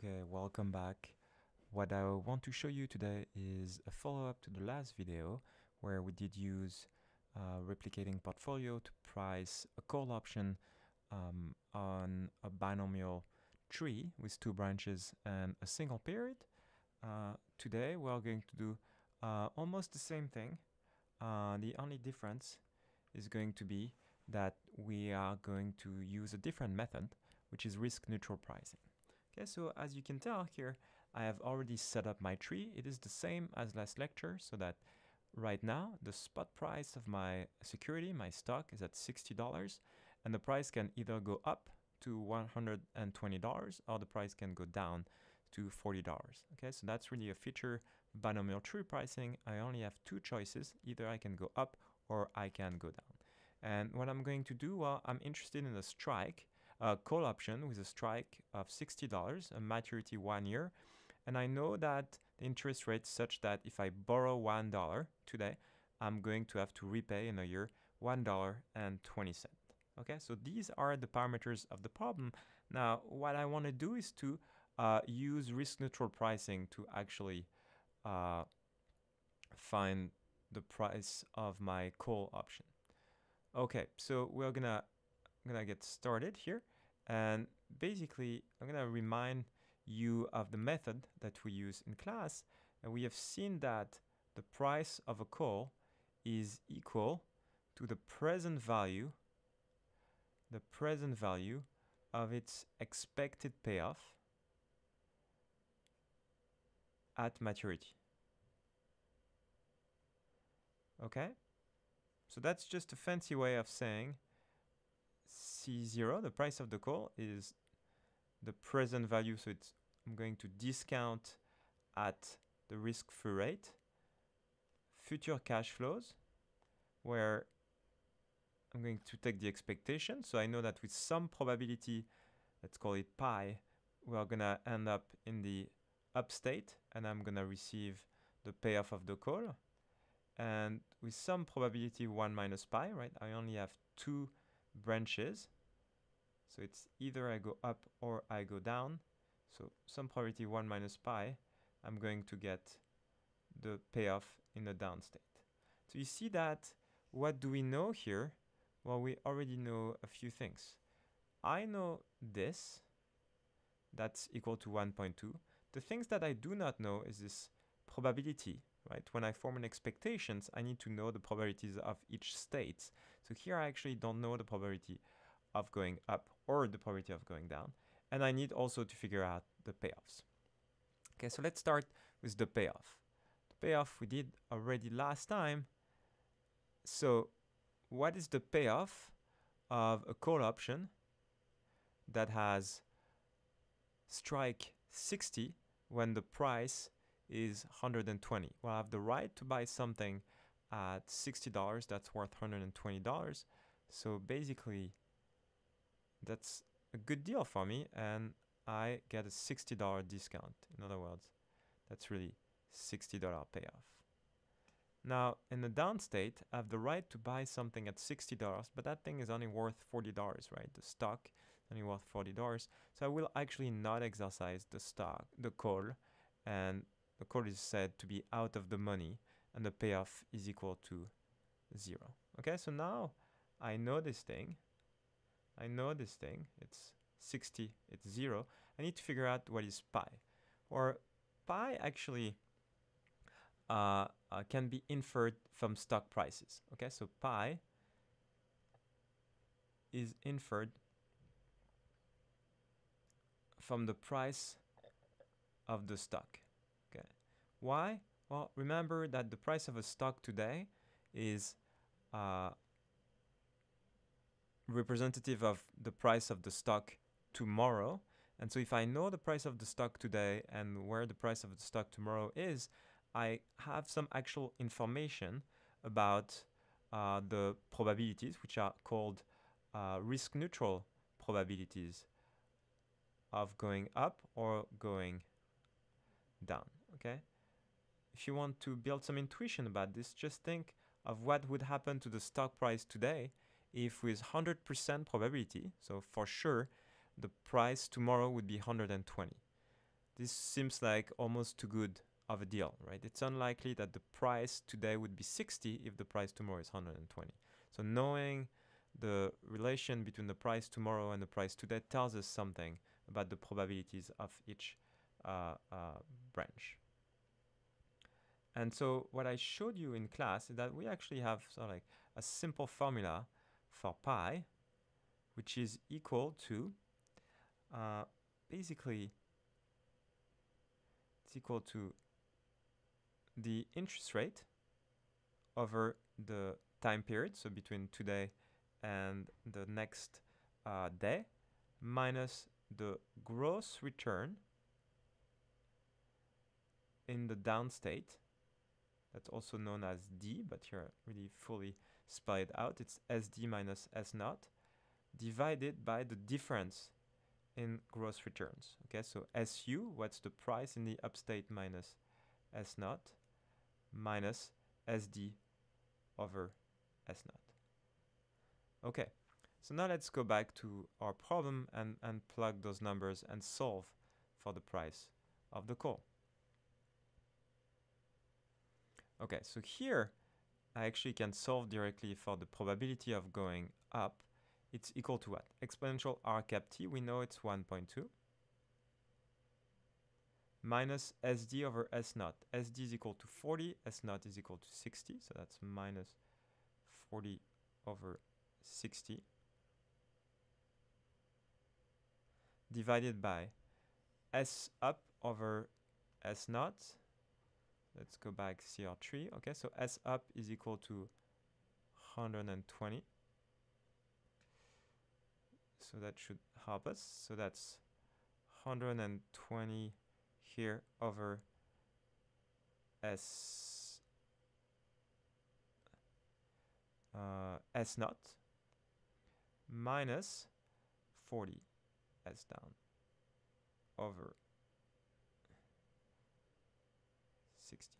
Okay, welcome back. What I want to show you today is a follow-up to the last video where we did use uh, replicating portfolio to price a call option um, on a binomial tree with two branches and a single period. Uh, today we're going to do uh, almost the same thing. Uh, the only difference is going to be that we are going to use a different method, which is risk neutral pricing. Okay, so as you can tell here, I have already set up my tree. It is the same as last lecture, so that right now the spot price of my security, my stock, is at $60, and the price can either go up to $120 or the price can go down to $40. Okay, so that's really a feature of binomial tree pricing. I only have two choices. Either I can go up or I can go down. And what I'm going to do, well, I'm interested in a strike, a call option with a strike of $60, a maturity one year. And I know that the interest rate is such that if I borrow $1 today, I'm going to have to repay in a year $1.20. Okay, so these are the parameters of the problem. Now, what I want to do is to uh, use risk neutral pricing to actually uh, find the price of my call option. Okay, so we're gonna gonna get started here, and basically I'm gonna remind you of the method that we use in class, and we have seen that the price of a call is equal to the present value, the present value of its expected payoff at maturity. Okay? So that's just a fancy way of saying C0, the price of the call, is the present value. So it's I'm going to discount at the risk-free rate, future cash flows, where I'm going to take the expectation. So I know that with some probability, let's call it pi, we're going to end up in the up state, and I'm going to receive the payoff of the call and with some probability 1 minus pi, right, I only have two branches. So it's either I go up or I go down. So some probability 1 minus pi, I'm going to get the payoff in the down state. So you see that what do we know here? Well, we already know a few things. I know this, that's equal to 1.2. The things that I do not know is this probability right? When I form an expectations, I need to know the probabilities of each state. So here I actually don't know the probability of going up or the probability of going down. And I need also to figure out the payoffs. Okay, so let's start with the payoff. The payoff we did already last time. So what is the payoff of a call option that has strike 60 when the price is 120. Well, I have the right to buy something at $60 that's worth $120. So basically, that's a good deal for me and I get a $60 discount. In other words, that's really $60 payoff. Now, in the down state, I have the right to buy something at $60, but that thing is only worth $40, right? The stock is only worth $40. So I will actually not exercise the stock, the call, and the call is said to be out of the money and the payoff is equal to zero. Okay, so now I know this thing. I know this thing. It's 60, it's zero. I need to figure out what is pi. Or pi actually uh, uh, can be inferred from stock prices. Okay, so pi is inferred from the price of the stock. Okay. Why? Well, remember that the price of a stock today is uh, representative of the price of the stock tomorrow. And so if I know the price of the stock today and where the price of the stock tomorrow is, I have some actual information about uh, the probabilities, which are called uh, risk neutral probabilities of going up or going down, okay? If you want to build some intuition about this, just think of what would happen to the stock price today if with 100% probability, so for sure, the price tomorrow would be 120. this seems like almost too good of a deal, right? It's unlikely that the price today would be 60 if the price tomorrow is 120. So knowing the relation between the price tomorrow and the price today tells us something about the probabilities of each uh, uh, branch. And so what I showed you in class is that we actually have sort of like a simple formula for pi, which is equal to uh, basically it's equal to the interest rate over the time period, so between today and the next uh, day, minus the gross return in the down state. That's also known as D, but here really fully spelled out. It's SD minus S naught divided by the difference in gross returns. Okay, so SU, what's the price in the upstate minus S naught minus SD over S naught. Okay, so now let's go back to our problem and, and plug those numbers and solve for the price of the call. Okay, so here I actually can solve directly for the probability of going up. It's equal to what? Exponential r cap t, we know it's 1.2 minus SD over S naught. SD is equal to 40, S naught is equal to 60, so that's minus 40 over 60 divided by S up over S naught. Let's go back CR3. Okay, so S up is equal to 120. So that should help us. So that's 120 here over S uh, S naught minus 40 S down over 60.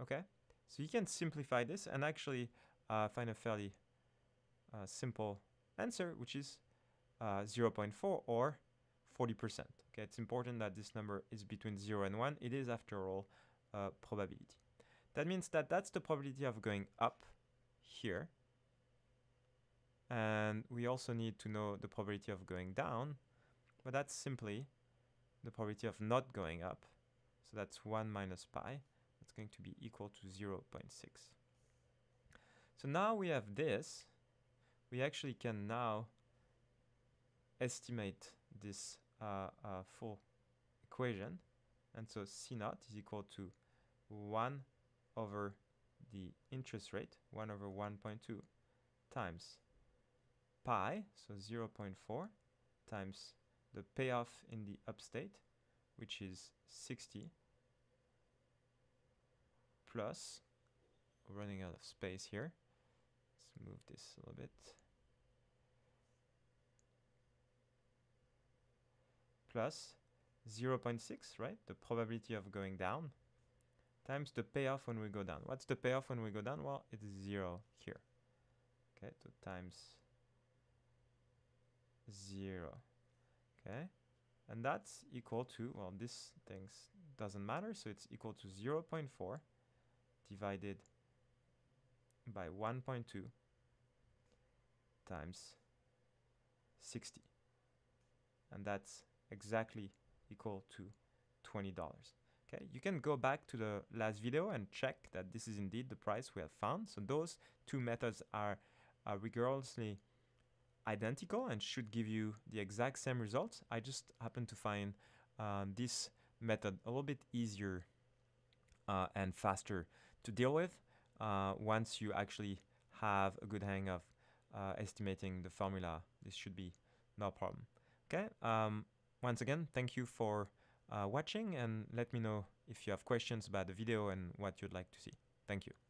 Okay, so you can simplify this and actually uh, find a fairly uh, simple answer, which is uh, 0.4 or 40%. Okay, it's important that this number is between 0 and 1. It is, after all, a probability. That means that that's the probability of going up here. And we also need to know the probability of going down, but that's simply the probability of not going up. So that's 1 minus pi. That's going to be equal to 0 0.6. So now we have this. We actually can now estimate this uh, uh, full equation. And so C naught is equal to 1 over the interest rate, 1 over 1.2 times pi, so 0 0.4 times the payoff in the upstate, which is 60, plus, running out of space here, let's move this a little bit, plus 0.6, right? The probability of going down times the payoff when we go down. What's the payoff when we go down? Well, it's zero here. Okay, so times zero. Okay, and that's equal to, well, this things doesn't matter, so it's equal to 0 0.4 divided by 1.2 times 60. And that's exactly equal to $20. Okay, you can go back to the last video and check that this is indeed the price we have found. So those two methods are, are rigorously identical and should give you the exact same results. I just happen to find um, this method a little bit easier uh, and faster to deal with uh, once you actually have a good hang of uh, estimating the formula. This should be no problem. Okay. Um, once again, thank you for uh, watching and let me know if you have questions about the video and what you'd like to see. Thank you.